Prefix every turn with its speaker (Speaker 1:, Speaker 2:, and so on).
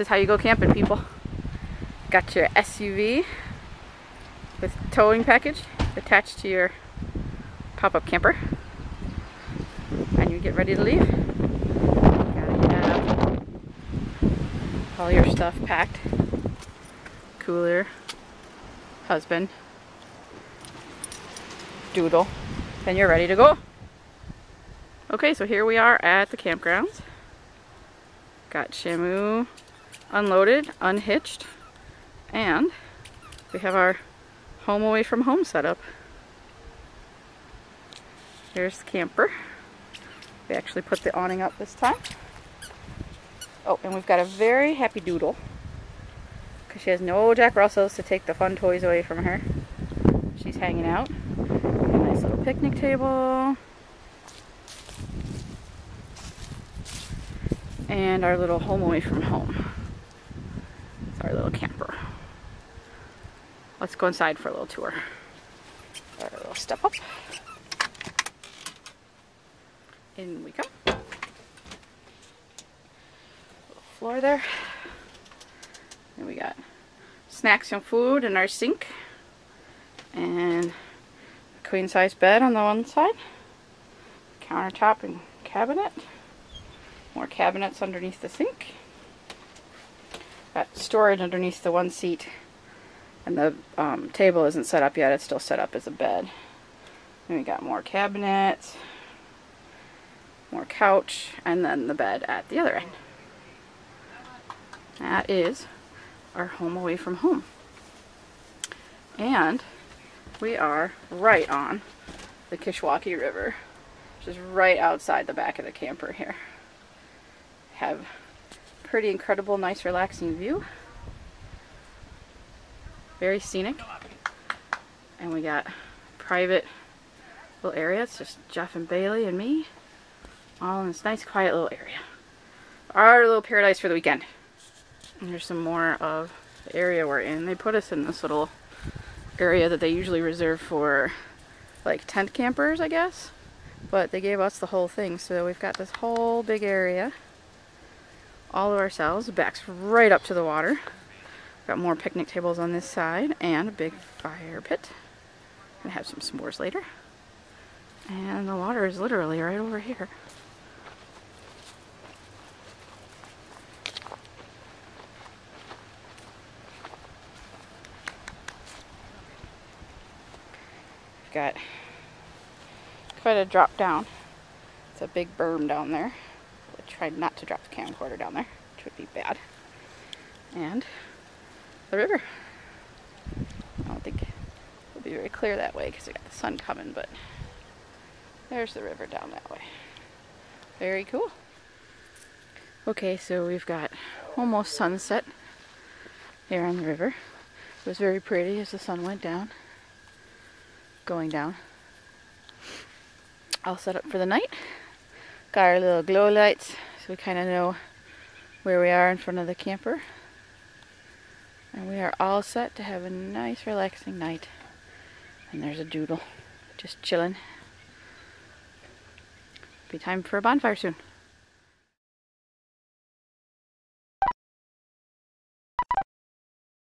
Speaker 1: This is how you go camping, people. Got your SUV with towing package attached to your pop-up camper. And you get ready to leave. Gotta have all your stuff packed. Cooler, husband, doodle, and you're ready to go. Okay, so here we are at the campgrounds. Got Shamu unloaded, unhitched, and we have our home away from home setup. Here's the camper. We actually put the awning up this time. Oh, and we've got a very happy doodle because she has no Jack Russells to take the fun toys away from her. She's hanging out. A nice little picnic table. and our little home away from home. Camper. Let's go inside for a little tour. Our little step up. In we come. Floor there. And we got snacks and food in our sink. And a queen size bed on the one side. Countertop and cabinet. More cabinets underneath the sink. Got storage underneath the one seat. And the um, table isn't set up yet. It's still set up as a bed. And we got more cabinets. More couch. And then the bed at the other end. That is our home away from home. And we are right on the Kishwaukee River, which is right outside the back of the camper here have pretty incredible, nice, relaxing view. Very scenic. And we got private little area. It's just Jeff and Bailey and me. All in this nice, quiet little area. Our little paradise for the weekend. And here's some more of the area we're in. They put us in this little area that they usually reserve for like tent campers, I guess. But they gave us the whole thing. So we've got this whole big area all of ourselves. Back's right up to the water. Got more picnic tables on this side and a big fire pit. Gonna have some s'mores later. And the water is literally right over here. Got quite a drop down. It's a big berm down there tried not to drop the camcorder down there, which would be bad. And the river. I don't think it'll be very clear that way because we got the sun coming, but there's the river down that way. Very cool. Okay, so we've got almost sunset here on the river. It was very pretty as the sun went down, going down. All set up for the night. Got our little glow lights so we kind of know where we are in front of the camper. And we are all set to have a nice relaxing night. And there's a doodle just chilling. Be time for a bonfire soon.